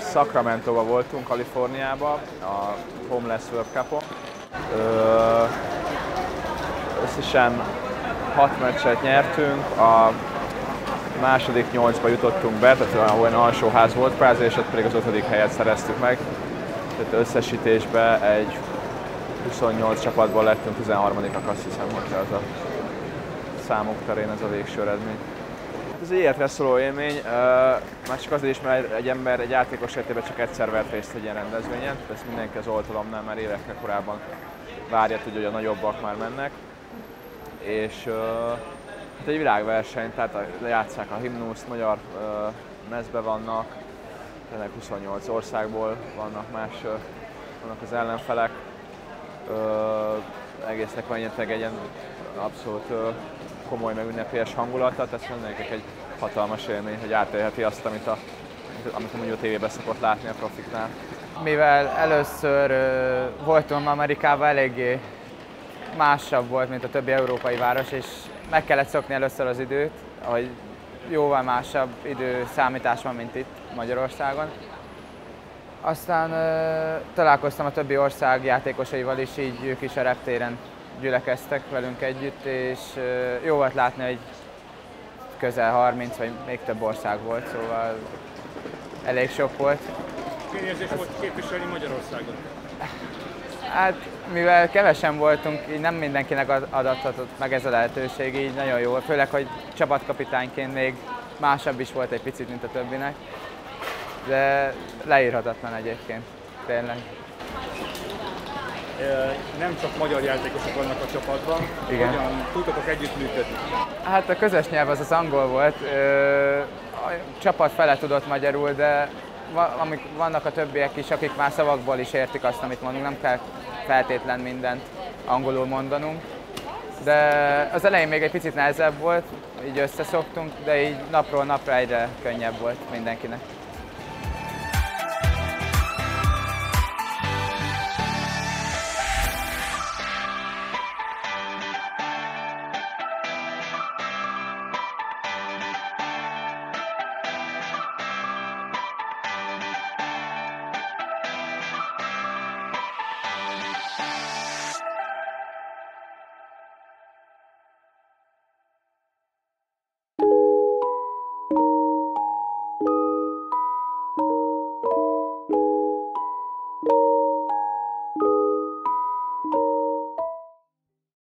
Sacramento-ba voltunk, Kaliforniába, a Homeless World Cup-on. Összesen hat meccset nyertünk, a második nyolcba jutottunk be, tehát ahol alsóház volt kvázi, és ott pedig az ötödik helyet szereztük meg. Tehát összesítésben egy 28 csapatból lettünk 13-ak, azt hiszem, hogy az a számok terén ez a végső eredmény. Ez egy életre szóló élmény, már csak azért is, mert egy ember egy játékos esetében csak egyszer vett részt egy ilyen rendezvényen, ezt mindenki az oltalomnál már évekkel korábban várja, hogy a nagyobbak már mennek. És hát egy világverseny, tehát játszák a himnuszt, magyar mezbe vannak, tényleg 28 országból vannak más, vannak az ellenfelek. Egésznek van egy ilyen abszolút komoly, meg ünnepélyes hangulata, tehát mindenkinek egy hatalmas élmény, hogy átélheti azt, amit a, amit mondjuk a tévében szokott látni a profiknál. Mivel először voltunk Amerikában, eléggé másabb volt, mint a többi európai város, és meg kellett szokni először az időt, hogy jóval másabb idő számítás van, mint itt Magyarországon. Aztán találkoztam a többi ország játékosaival is, így ők is a reptéren gyülekeztek velünk együtt, és jó volt látni, hogy közel 30 vagy még több ország volt, szóval elég sok volt. Milyen érzés volt képviselni Magyarországot? Hát, mivel kevesen voltunk, így nem mindenkinek adatott meg ez a lehetőség, így nagyon jó. Főleg, hogy csapatkapitányként még másabb is volt egy picit, mint a többinek. De leírhatatlan egyébként, tényleg nem csak magyar játékosok vannak a csapatban. Igen. Hogyan tudtatok együttműködni? Hát a közös nyelv az az angol volt. A csapat fele tudott magyarul, de amik vannak a többiek is, akik már szavakból is értik azt, amit mondunk, nem kell feltétlen mindent angolul mondanunk. De az elején még egy picit nehezebb volt, így összeszoktunk, de így napról napra egyre könnyebb volt mindenkinek.